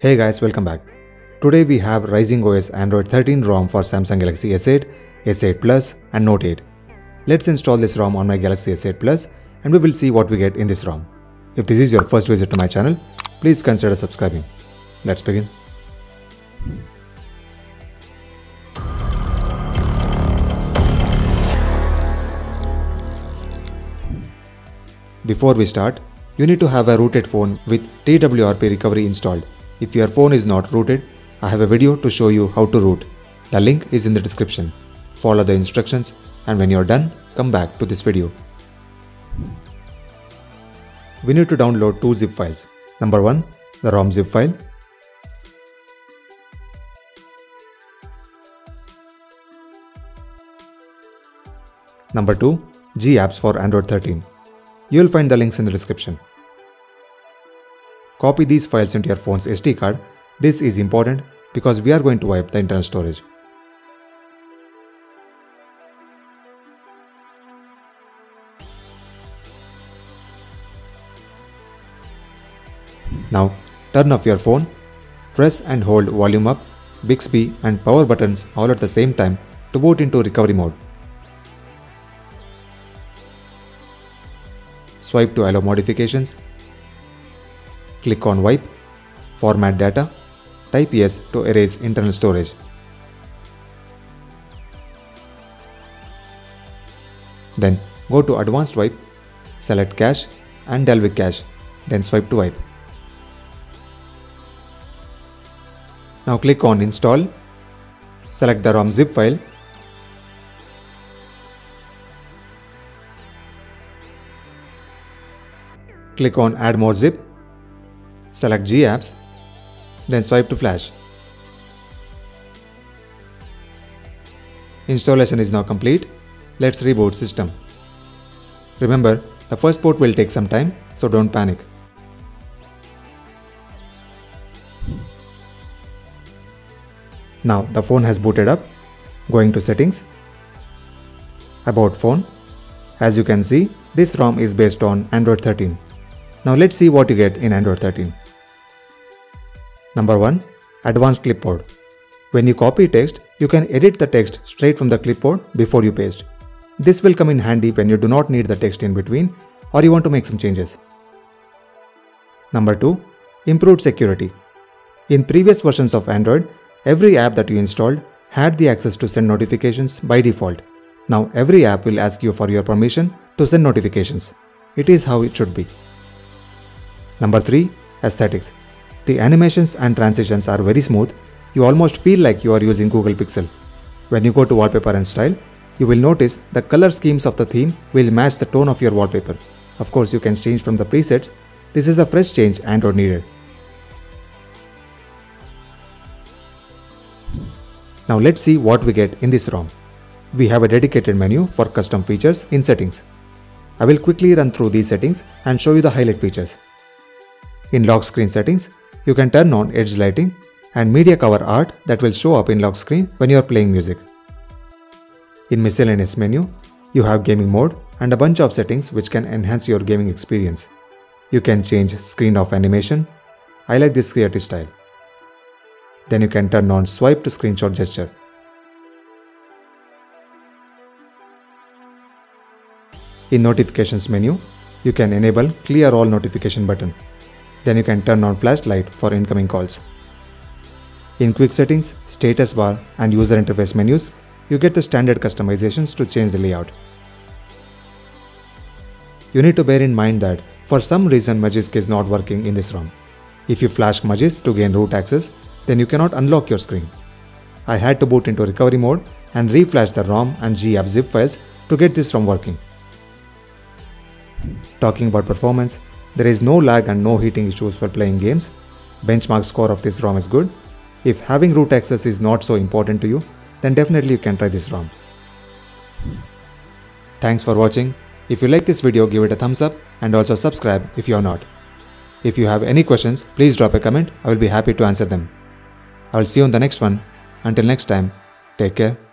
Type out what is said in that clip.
Hey guys, welcome back. Today we have Rising OS Android 13 ROM for Samsung Galaxy S8, S8 Plus and Note 8. Let's install this ROM on my Galaxy S8 Plus and we will see what we get in this ROM. If this is your first visit to my channel, please consider subscribing. Let's begin. Before we start, you need to have a rooted phone with TWRP recovery installed. If your phone is not rooted, I have a video to show you how to root. The link is in the description. Follow the instructions and when you're done, come back to this video. We need to download two zip files. Number 1, the ROM zip file. Number 2, G-Apps for Android 13. You will find the links in the description. Copy these files into your phone's SD card. This is important because we are going to wipe the internal storage. Now turn off your phone, press and hold volume up, Bixby and power buttons all at the same time to boot into recovery mode. Swipe to allow modifications. Click on wipe, format data, type yes to erase internal storage. Then go to advanced wipe, select cache and Dalvik cache, then swipe to wipe. Now click on install, select the ROM zip file Click on Add More Zip, select G-Apps, then swipe to flash. Installation is now complete. Let's reboot system. Remember, the first boot will take some time, so don't panic. Now the phone has booted up. Going to settings, about phone. As you can see, this ROM is based on Android 13. Now let's see what you get in Android 13. Number 1. Advanced Clipboard. When you copy text, you can edit the text straight from the clipboard before you paste. This will come in handy when you do not need the text in between or you want to make some changes. Number 2. Improved Security. In previous versions of Android, every app that you installed had the access to send notifications by default. Now every app will ask you for your permission to send notifications. It is how it should be. Number 3. Aesthetics. The animations and transitions are very smooth. You almost feel like you are using Google Pixel. When you go to wallpaper and style, you will notice the color schemes of the theme will match the tone of your wallpaper. Of course, you can change from the presets. This is a fresh change Android needed. Now let's see what we get in this ROM. We have a dedicated menu for custom features in settings. I will quickly run through these settings and show you the highlight features. In lock screen settings, you can turn on edge lighting and media cover art that will show up in lock screen when you are playing music. In miscellaneous menu, you have gaming mode and a bunch of settings which can enhance your gaming experience. You can change screen off animation. I like this creative style. Then you can turn on swipe to screenshot gesture. In notifications menu, you can enable clear all notification button. Then you can turn on flashlight for incoming calls. In quick settings, status bar and user interface menus, you get the standard customizations to change the layout. You need to bear in mind that for some reason Magisk is not working in this ROM. If you flash Magisk to gain root access, then you cannot unlock your screen. I had to boot into recovery mode and reflash the ROM and G-App zip files to get this ROM working. Talking about performance, there is no lag and no heating issues for playing games. Benchmark score of this ROM is good. If having root access is not so important to you, then definitely you can try this ROM. Thanks for watching. If you like this video, give it a thumbs up and also subscribe if you are not. If you have any questions, please drop a comment. I will be happy to answer them. I will see you on the next one. Until next time, take care.